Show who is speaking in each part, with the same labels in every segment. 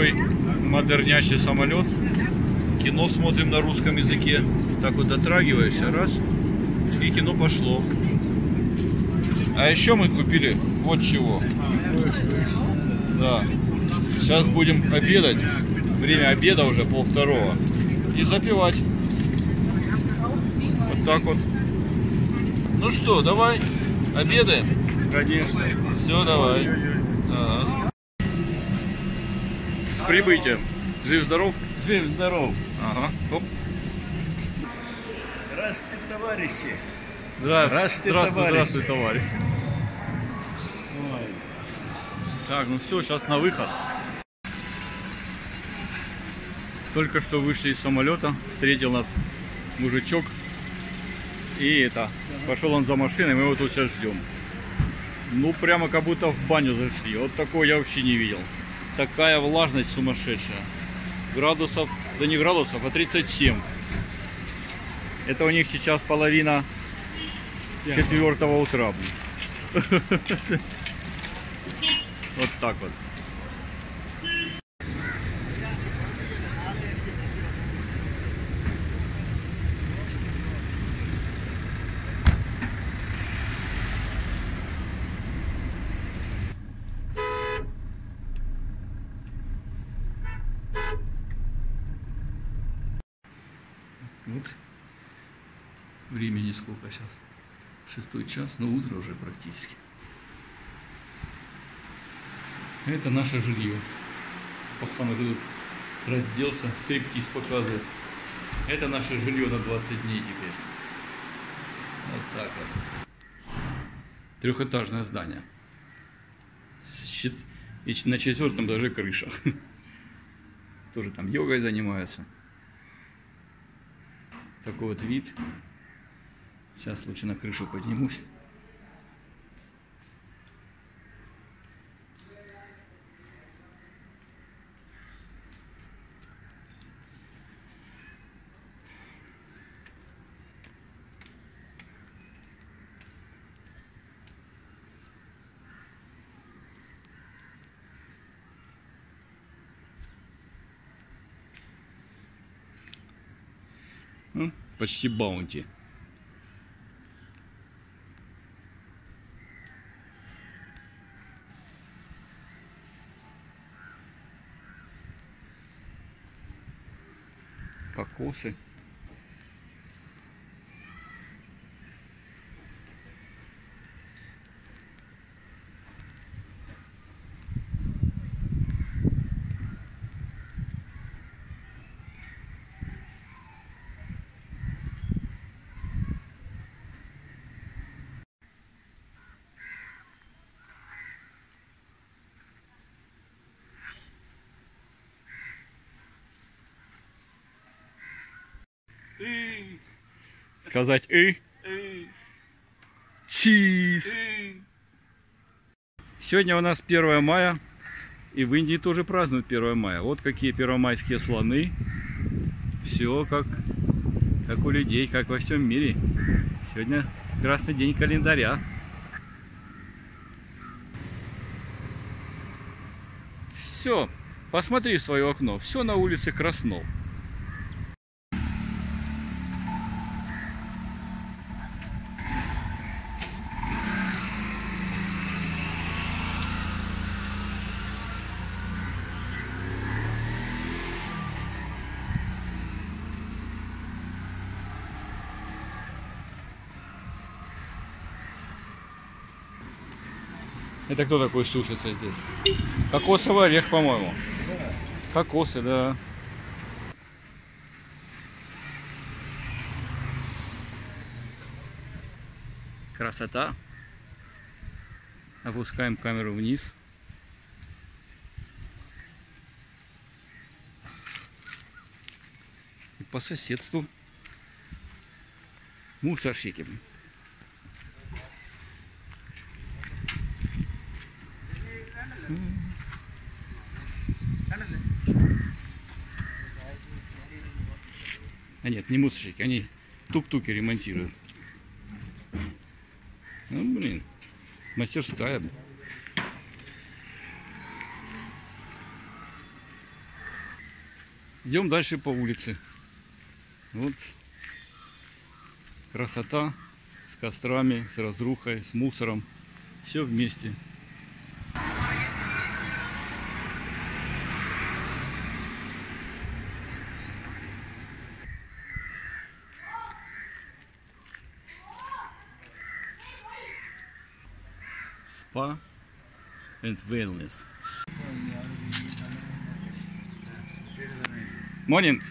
Speaker 1: такой модернящий самолет. Кино смотрим на русском языке. Так вот дотрагиваешься, раз, и кино пошло. А еще мы купили вот чего. Да. Сейчас будем обедать. Время обеда уже пол второго. И запивать. Вот так вот. Ну что, давай обедаем.
Speaker 2: Конечно.
Speaker 1: Все, давай. Прибытием. Жив-здоров?
Speaker 2: Жив-здоров.
Speaker 1: Ага. Оп.
Speaker 2: Здравствуйте, товарищи.
Speaker 1: Да,
Speaker 2: Здравствуйте,
Speaker 1: здравствуй,
Speaker 2: товарищ.
Speaker 1: здравствуй, товарищ.
Speaker 2: Ой.
Speaker 1: Так, ну все, сейчас на выход. Только что вышли из самолета, встретил нас мужичок. И это, пошел он за машиной, мы его тут сейчас ждем. Ну, прямо как будто в баню зашли. Вот такого я вообще не видел. Такая влажность сумасшедшая. Градусов, да не градусов, а 37. Это у них сейчас половина четвертого утра. Вот так. Вот. Времени сколько сейчас? Шестой час, но утро уже практически. Это наше жилье. Пахан уже тут разделся, стриптиз показывает. Это наше жилье на 20 дней теперь. Вот так вот. Трехэтажное здание. И на четвертом даже крыша. Тоже там йогой занимаются. Такой вот вид. Сейчас лучше на крышу поднимусь. Ну, Почти баунти. Кокосы. Сказать «и». Чиз. Сегодня у нас 1 мая. И в Индии тоже празднуют 1 мая. Вот какие первомайские слоны. Все как, как у людей, как во всем мире. Сегодня красный день календаря. Все, посмотри в свое окно. Все на улице красно. Это кто такой сушится здесь? Кокосовый орех, по-моему. Кокосы, да. Красота. Опускаем камеру вниз. И по соседству мусорщики. А нет, не мусорщики, они тук-туки ремонтируют. Ну, блин, мастерская. Идем дальше по улице. Вот красота с кострами, с разрухой, с мусором. Все вместе. And wellness. Morning.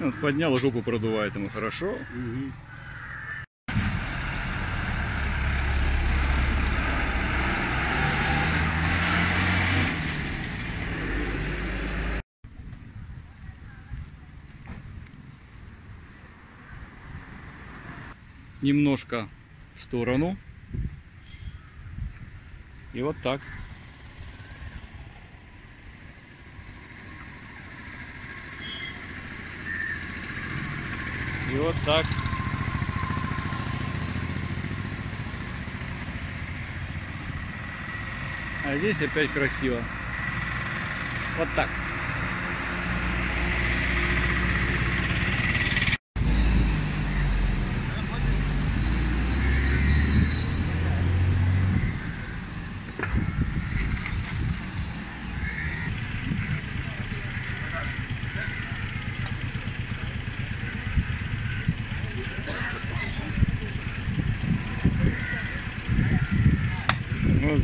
Speaker 1: Вот поднял, жопу продувает ему хорошо. Немножко в сторону. И вот так. И вот так. А здесь опять красиво. Вот так.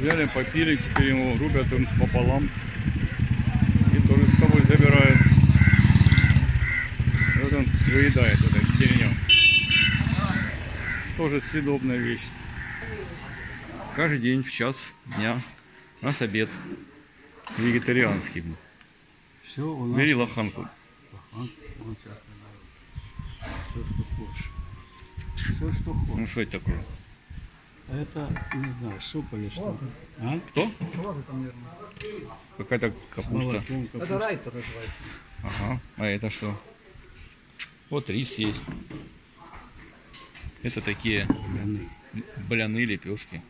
Speaker 1: Взяли, попили, теперь ему рубят он пополам. И тоже с собой забирают. И вот он выедает это деревню. Тоже съедобная вещь. Каждый день в час дня у нас обед вегетарианский.
Speaker 2: Все у нас.
Speaker 1: Бери лоханку.
Speaker 2: Он сейчас Все, что хочешь. Все, что
Speaker 1: Ну
Speaker 2: хочешь.
Speaker 1: что это такое?
Speaker 2: Это, не знаю, суп или что. А?
Speaker 1: Кто?
Speaker 3: наверное.
Speaker 1: Какая-то
Speaker 2: С
Speaker 1: капуста.
Speaker 2: молоком
Speaker 3: Это райтер называется.
Speaker 1: Ага. А это что? Вот рис есть. Это такие
Speaker 2: Бляны.
Speaker 1: бляны, лепешки.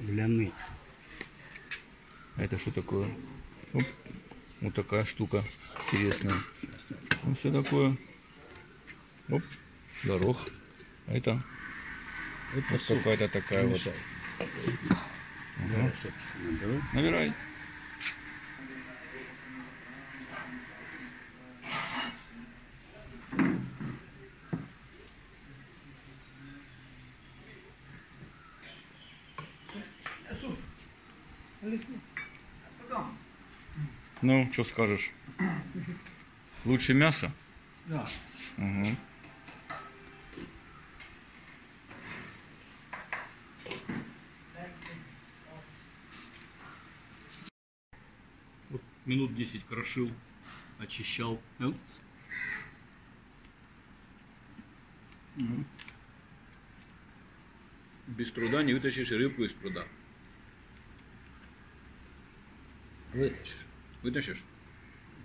Speaker 2: Бляны.
Speaker 1: А это что такое? Оп, вот такая штука интересная. Ну, все такое. Оп, горох. А это
Speaker 2: Это
Speaker 1: вот какая-то такая вот.
Speaker 2: Мешай. Давай, собственно, давай.
Speaker 1: Набирай. Ну, что скажешь? Лучше мясо?
Speaker 2: Да.
Speaker 1: Угу. Минут 10 крошил, очищал. Мгм. Без труда не вытащишь рыбку из пруда.
Speaker 2: Вытащишь.
Speaker 1: Вытащишь?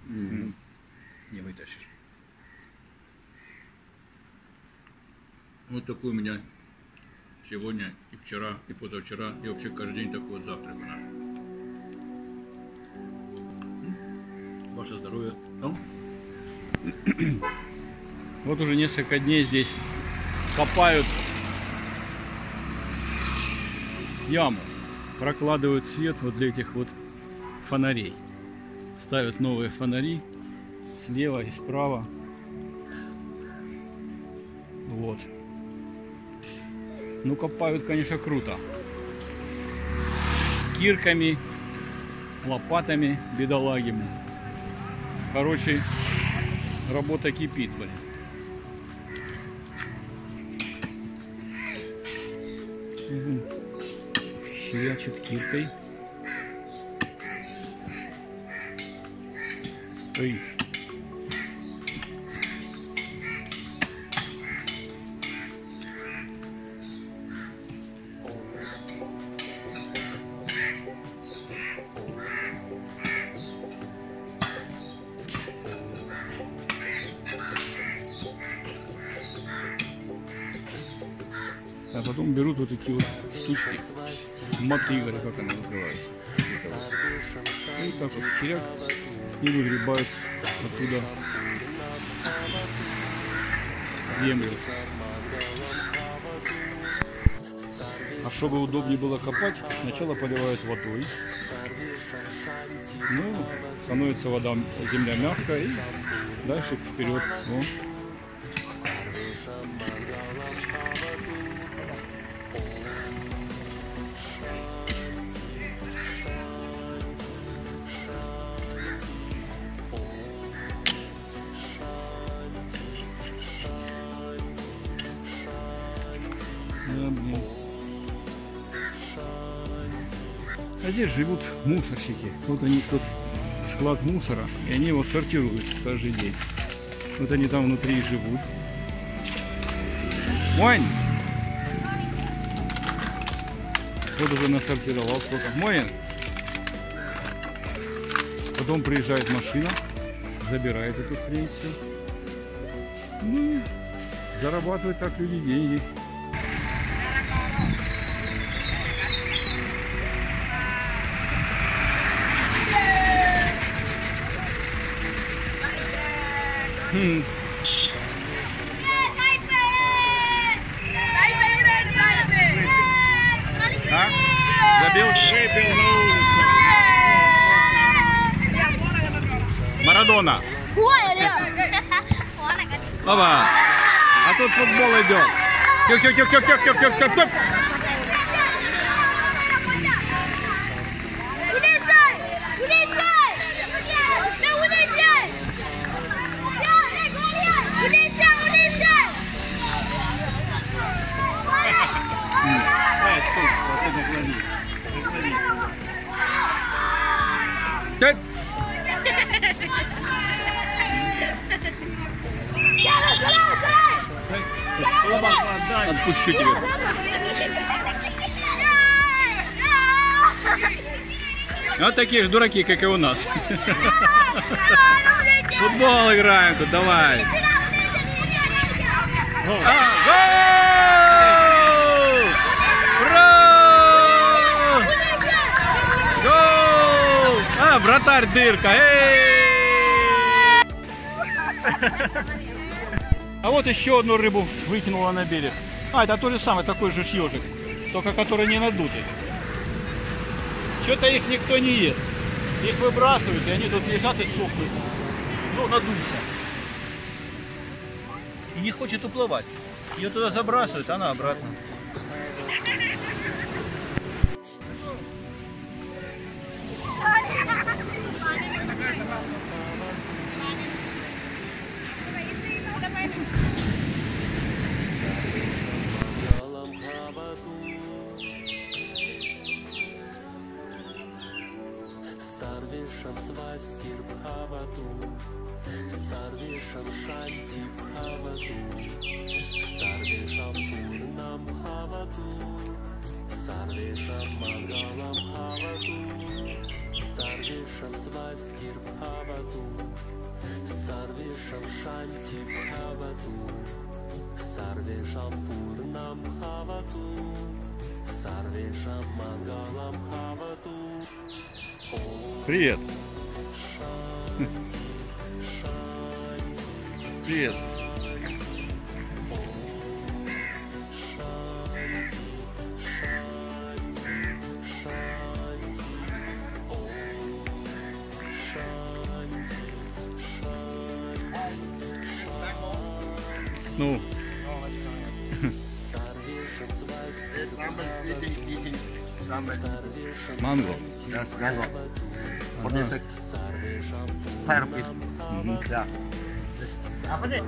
Speaker 2: Мгм.
Speaker 1: Не вытащишь. Вот такой у меня сегодня и вчера, и позавчера, и вообще каждый день такой вот завтрак у нас. Ваше здоровье. Вот уже несколько дней здесь копают яму, прокладывают свет вот для этих вот фонарей. Ставят новые фонари слева и справа. Вот. Ну, копают, конечно, круто. Кирками, лопатами, бедолаги. Короче, работа кипит, блин. Мгм. Херячит киркой. Ой. Берут вот такие вот штучки. Мотыгры, как она называется. И так вот херяк. И выгребают оттуда землю. А чтобы удобнее было копать, сначала поливают водой. Ну, становится вода, земля мягкая и дальше вперед. О. А здесь живут мусорщики. Вот они тут склад мусора, и они его сортируют каждый день. Вот они там внутри и живут. Монь! Вот уже насортировал сколько. Монь! Потом приезжает машина, забирает эту хрень все. Ну, зарабатывают так люди деньги. Хм. А? Забил? Выбил на улицу. Марадона. Опа. А тут футбол идет. Тюк, тюк, тюк, тюк, тюк, тюк, тюк, тюк, тюк.
Speaker 3: Улезай!
Speaker 1: Отпущу тебя. Вот такие же дураки, как и у нас. Футбол играем тут, давай. А, гол! Ура! Гол! А, вратарь дырка. Эй! А вот еще одну рыбу выкинула на берег. А, это то же самое, такой же ежик, только который не надутый. Что-то их никто не ест. Их выбрасывают, и они тут лежат и сохнут. Ну, надулся. И не хочет уплывать. Ее туда забрасывают, она обратно.
Speaker 4: свастир бхавату, Сарвешам шанти бхавату, Сарвешам пурнам бхавату, Сарвешам мангалам бхавату, Сарвешам свастир бхавату, Сарвешам шанти бхавату, Сарвешам пурнам бхавату, Сарвешам мангалам бхавату,
Speaker 1: Привет. Привет. Ну, манго.
Speaker 5: Yes, mango. Yeah. Apa sih?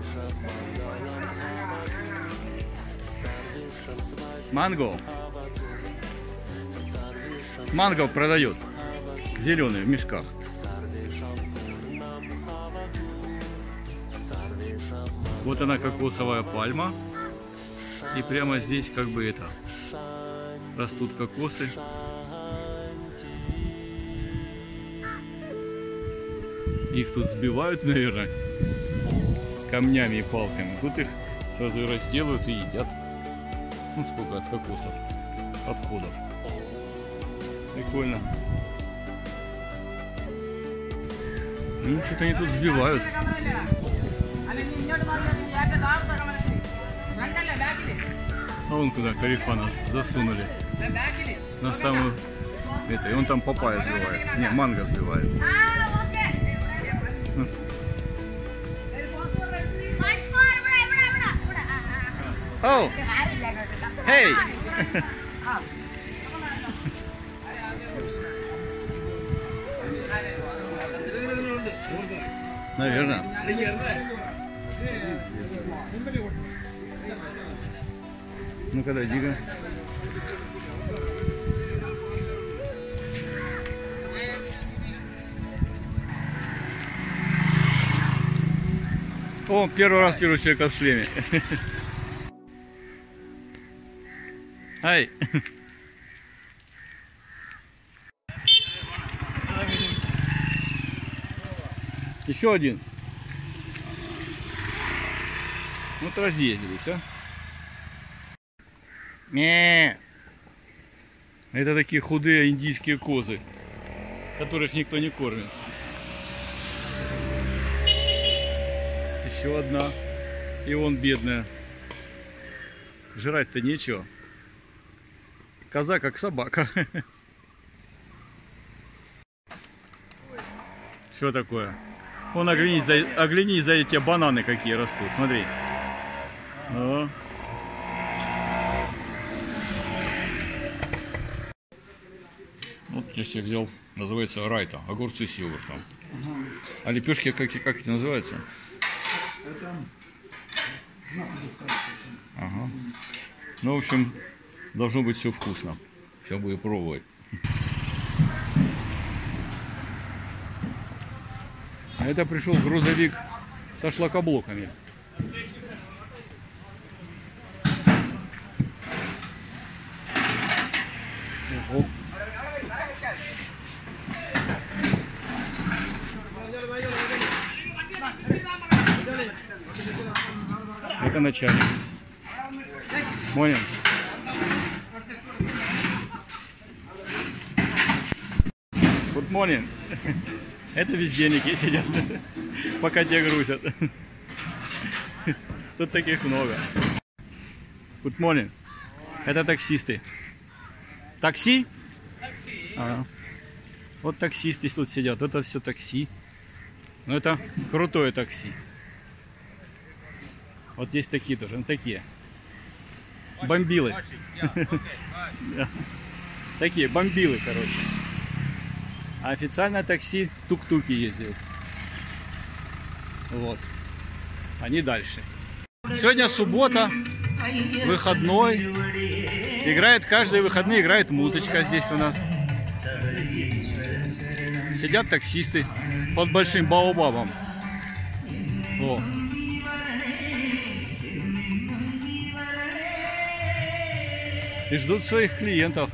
Speaker 1: Манго. Манго продают. Зеленый в мешках. Вот она кокосовая пальма. И прямо здесь как бы это растут кокосы. Их тут сбивают, наверное, камнями и палками. Тут их сразу разделают и едят. Ну сколько от кокосов? Отходов. Прикольно. Ну, что-то они тут сбивают. А вон куда Карифана засунули. На самую... Это, и он там папайя сбивает. Не, манго сбивает. О! Эй! Наверное. Ну-ка, дойди-ка. О, первый раз вижу человека в шлеме. Ай! Еще один. Вот разъездились, а? Не. Это такие худые индийские козы, которых никто не кормит. Еще одна. И он бедная. Жрать-то нечего. Коза как собака. Что такое? Вон оглянись за, оглянись за эти бананы какие растут. Смотри. О. Вот здесь я взял, называется райта, огурцы с йогуртом. А лепешки как, как эти называются? Ага. Ну, в общем, должно быть все вкусно. Сейчас буду пробовать. А это пришел грузовик со шлакоблоками. Это начальник. Понял? Morning. Это везденники сидят, пока тебя грузят. Тут таких много. Good morning. Это таксисты. Такси? Ага. Вот таксисты тут сидят. Это все такси. Но это крутое такси. Вот есть такие тоже. Ну, такие. Бомбилы. Такие бомбилы, короче. А официальное такси тук-туки ездят. Вот. Они дальше. Сегодня суббота, выходной. Играет каждые выходные, играет музычка здесь у нас. Сидят таксисты под большим баобабом. О. И ждут своих клиентов.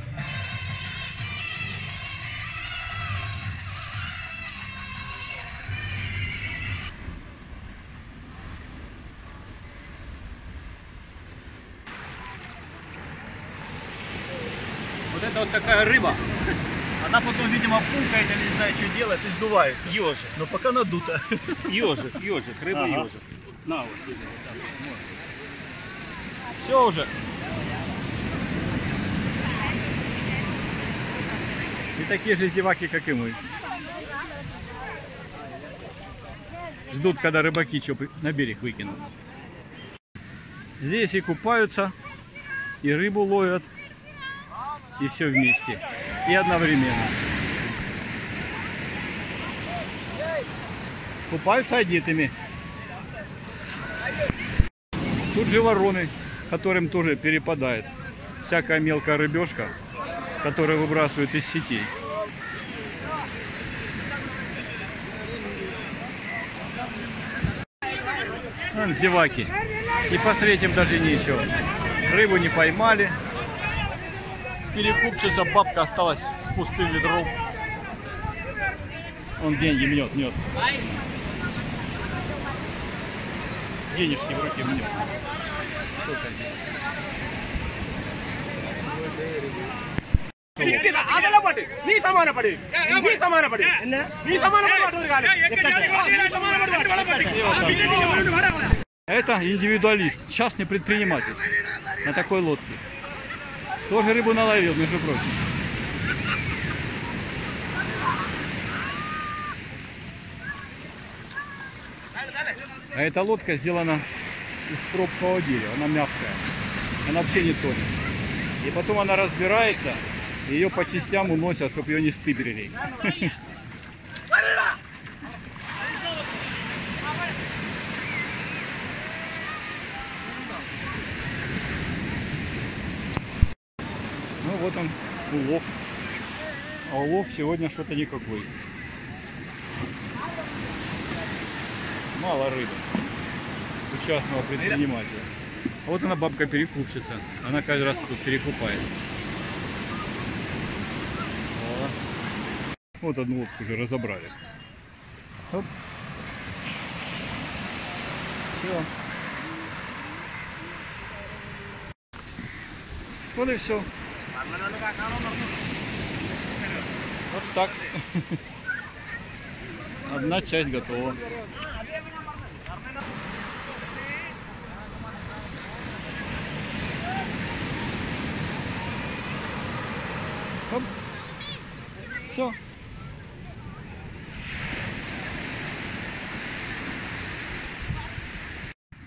Speaker 1: Это вот такая рыба. Она потом, видимо, пукает или не знаю, что делает и сдувается.
Speaker 2: Ежик,
Speaker 1: Но пока надута.
Speaker 2: ежик, ежик, рыба
Speaker 1: Ага.
Speaker 2: ежик. На вот, вот так вот.
Speaker 1: Все уже. И такие же зеваки, как и мы. Ждут, когда рыбаки что на берег выкинут. Здесь и купаются, и рыбу ловят, и все вместе. И одновременно. Купаются одетыми. Тут же вороны, которым тоже перепадает. Всякая мелкая рыбешка, которая выбрасывают из сетей. Вон зеваки. И посмотреть им даже нечего. Рыбу не поймали Перекупчица бабка осталась с пустым ведром. Он деньги мнет, мнет. Денежки в руке мнет. Сколько здесь?
Speaker 6: அதெல்லாம் பாட்டு நீ சமானப்படு நீ சமானப்படு என்ன நீ சமானப்படு ஒரு காலம் நீ சமானப்படு
Speaker 1: Это индивидуалист, частный предприниматель на такой лодке. Тоже рыбу наловил, между прочим. А эта лодка сделана из пробкового дерева, она мягкая. Она вообще не тонет. И потом она разбирается, ее по частям уносят, чтобы ее не стыбрили. Ну вот он, улов. А улов сегодня что-то никакой. Мало рыбы. У частного предпринимателя. А вот она бабка перекупщица. Она каждый раз тут перекупает. О. Вот одну лодку уже разобрали. Оп. Все. Вот и все. Вот так. Одна часть готова. Все.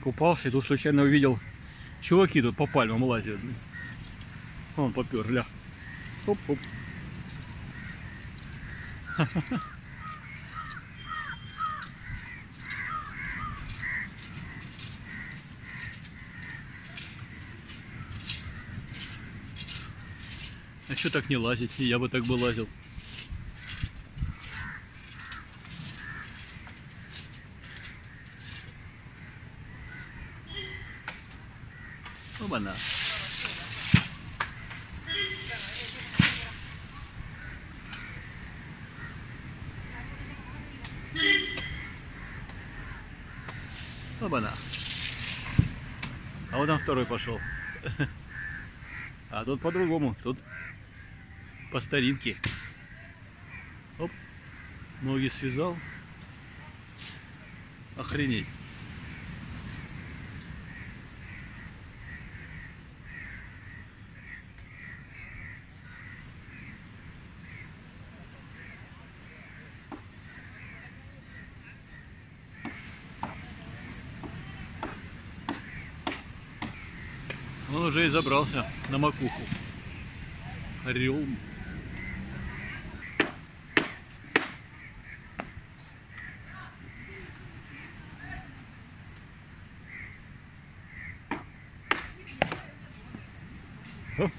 Speaker 1: Купался и тут случайно увидел чуваки тут по пальмам лазят. Вон попер, ля. Оп-оп. А что так не лазить? Я бы так бы лазил. Оба-на. Оба-на. А вот там второй пошел. А тут по-другому. Тут по старинке. Оп. Ноги связал. Охренеть. Уже и забрался на макуху. Орел. О,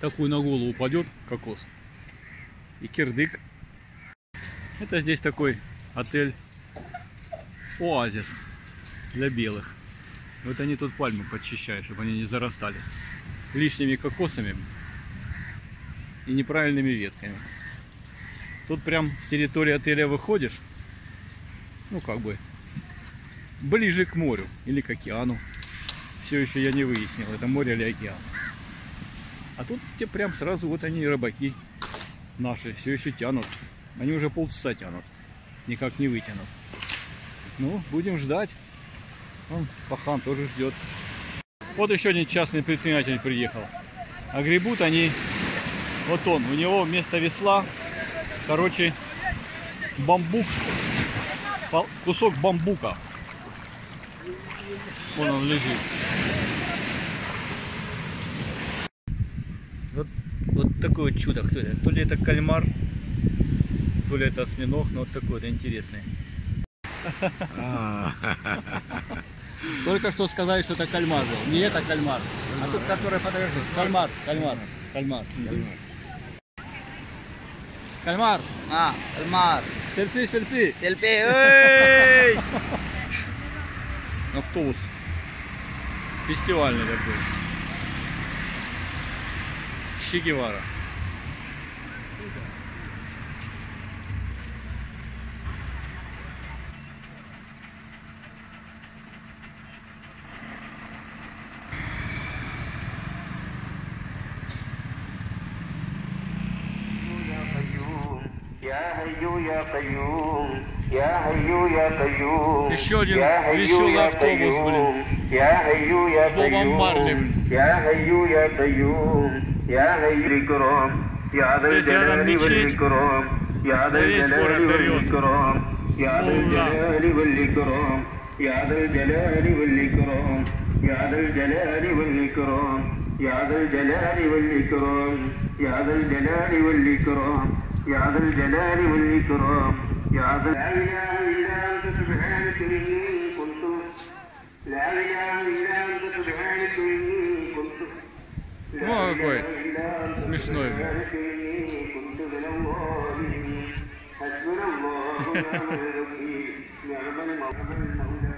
Speaker 1: Такой на голову упадет кокос. И кирдык. Это здесь такой отель Оазис для белых. Вот они тут пальмы подчищают, чтобы они не зарастали лишними кокосами и неправильными ветками. Тут прям с территории отеля выходишь, ну как бы, ближе к морю или к океану. Все еще я не выяснил, это море или океан. А тут тебе прям сразу вот они рыбаки наши все еще тянут. Они уже полчаса тянут, никак не вытянут. Ну, будем ждать. Вон, пахан тоже ждет. Вот еще один частный предприниматель приехал. А гребут они, вот он, у него вместо весла, короче, бамбук, кусок бамбука. Вон он лежит. Вот, вот такое вот чудо. Кто это? То ли это кальмар, то ли это осьминог, но вот такой вот интересный. Только что сказали, что это кальмар был. Не это кальмар. А тут который фотографирует. Кальмар, кальмар, кальмар. Кальмар.
Speaker 7: Ah, Elmar.
Speaker 1: Селфи, селфи.
Speaker 7: Ey!
Speaker 1: Автобус. Фестивальный такой. Че Еще один
Speaker 5: يا حي
Speaker 1: веселый
Speaker 5: يا
Speaker 1: автобус,
Speaker 5: قيوم.
Speaker 1: блин.
Speaker 5: يا حي يا
Speaker 1: С Бобом
Speaker 5: قيوم
Speaker 1: Марли, блин.
Speaker 5: يا حي يا قيوم يا حي الكرام يا ذا
Speaker 1: Здесь рядом
Speaker 5: الجلال
Speaker 1: мечеть.
Speaker 5: والإكرام يا ذا
Speaker 1: весь
Speaker 5: الجلال
Speaker 1: город орёт.
Speaker 5: والإكرام يا ذا
Speaker 1: Ура.
Speaker 5: الجلال والإكرام يا ذا الجلال والإكرام يا ذا الجلال والإكرام يا ذا الجلال والإكرام يا ذا الجلال والإكرام يا ذا الجلال والإكرام يا ذا لا إله إلا أنت سبحانك إني كنت لا إله إلا أنت سبحانك إني كنت
Speaker 1: Ну, какой смешной.
Speaker 5: كنت من الظالمين حسبنا الله ونعم الوكيل نعم المولى